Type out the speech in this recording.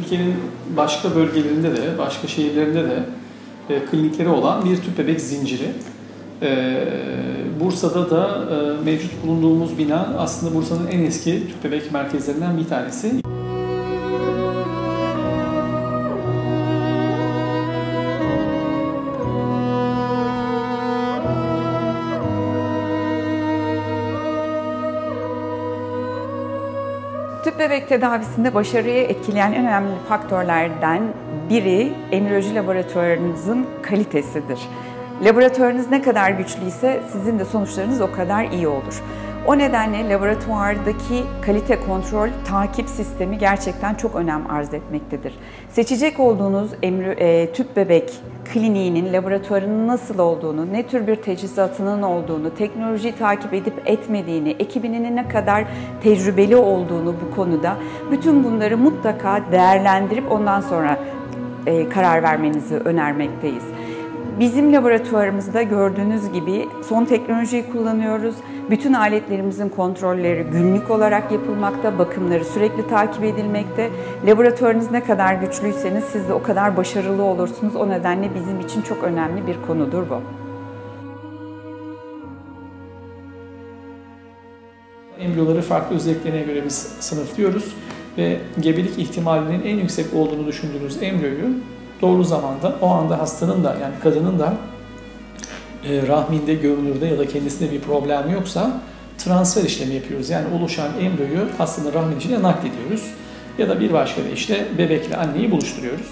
Türkiye'nin başka bölgelerinde de, başka şehirlerinde de e, klinikleri olan bir tüp bebek zinciri. E, Bursa'da da e, mevcut bulunduğumuz bina aslında Bursa'nın en eski tüp bebek merkezlerinden bir tanesi. Tüp bebek tedavisinde başarıyı etkileyen en önemli faktörlerden biri embriyoloji laboratuvarınızın kalitesidir. Laboratuvarınız ne kadar güçlüyse sizin de sonuçlarınız o kadar iyi olur. O nedenle laboratuvardaki kalite kontrol takip sistemi gerçekten çok önem arz etmektedir. Seçecek olduğunuz emri, e, tüp bebek kliniğinin laboratuvarının nasıl olduğunu, ne tür bir teçhizatının olduğunu, teknolojiyi takip edip etmediğini, ekibinin ne kadar tecrübeli olduğunu bu konuda bütün bunları mutlaka değerlendirip ondan sonra e, karar vermenizi önermekteyiz. Bizim laboratuvarımızda gördüğünüz gibi son teknolojiyi kullanıyoruz. Bütün aletlerimizin kontrolleri günlük olarak yapılmakta, bakımları sürekli takip edilmekte. Laboratuvarınız ne kadar güçlüyseniz siz de o kadar başarılı olursunuz. O nedenle bizim için çok önemli bir konudur bu. Embriyoları farklı özelliklerine göre biz sınıflıyoruz ve gebelik ihtimalinin en yüksek olduğunu düşündüğünüz embriyoyu doğru zamanda o anda hastanın da yani kadının da e, rahminde, görünürde ya da kendisinde bir problem yoksa transfer işlemi yapıyoruz. Yani oluşan embriyoyu hastanın rahmin içine naklediyoruz. Ya da bir başka deyişle bebekle anneyi buluşturuyoruz.